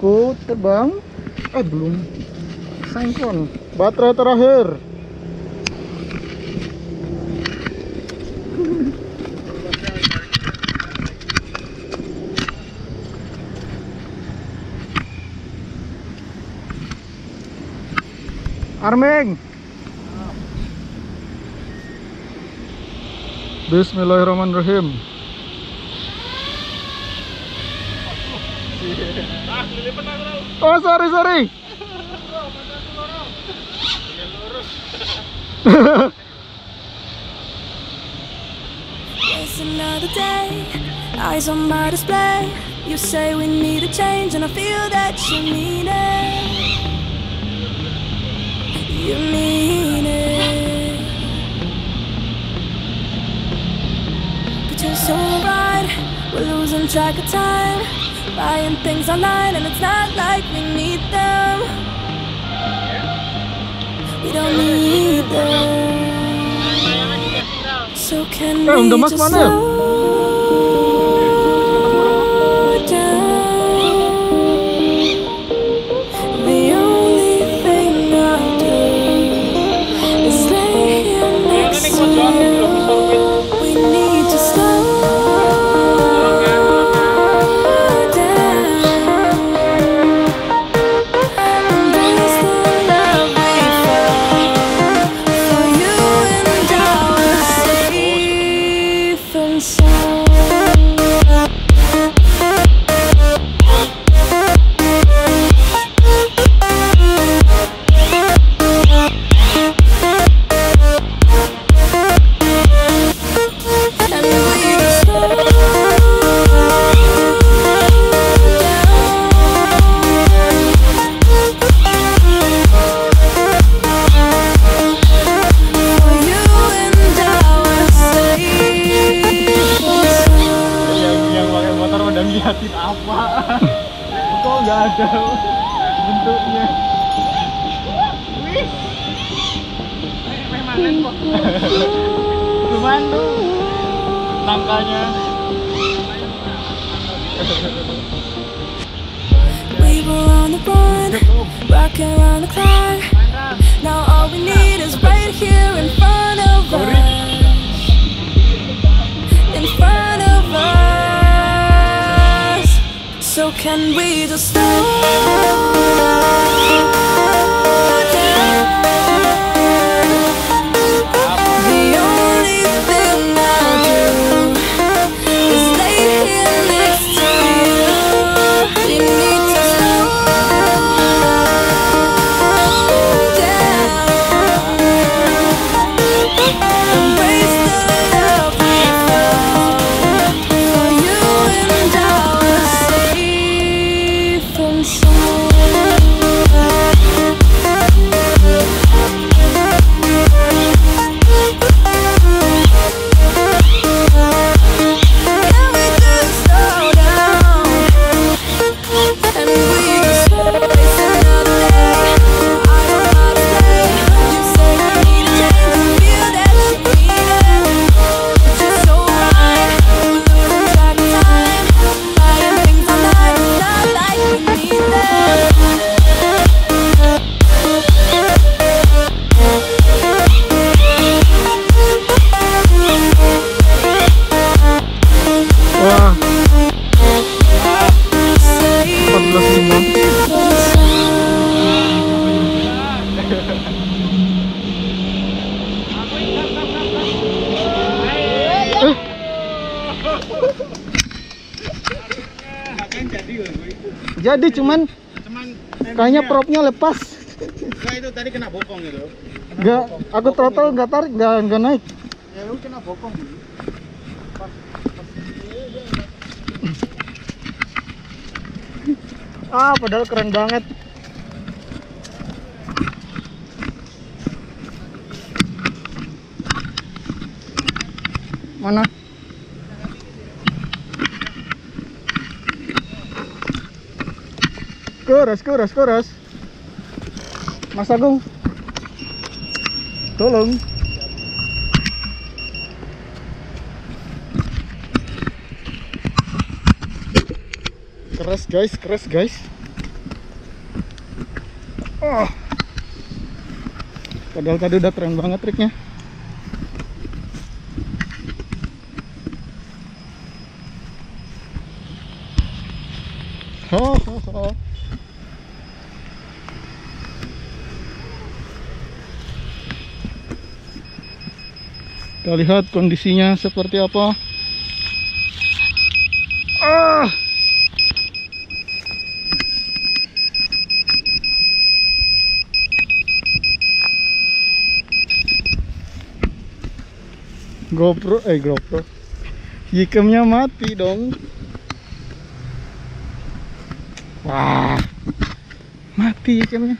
Aku terbang. Eh belum. Sinkron. Baterai terakhir. Arming. Bismillahirrahmanirrahim. Oh sorry sorry. It's another day, eyes on my display. You say we need a change, and I feel that you mean it. You mean it. But you're so right, we're losing track of time. Buying things online, and it's not like we need them. We don't need them. So can we just slow ada bentuknya wih memanen kok cuman We were on the run, rocking around the clock. Now all we need is right here in front can we just slow jadi cuman cuman kayaknya propnya lepas. Enggak, itu tadi kena bokong gitu Nggak, aku throttle nggak tarik, nggak nggak naik. ya lu kena bokong Ah, padahal keren banget. Mana? Kuras, kuras, kuras. Mas Agung. Tolong. Keras guys, keras guys. Oh. Padahal tadi udah keren banget triknya. Ho, ho, ho. Kita lihat kondisinya seperti apa. Ah. GoPro eh GoPro. Yikemnya mati dong. Wah. Mati yikemnya.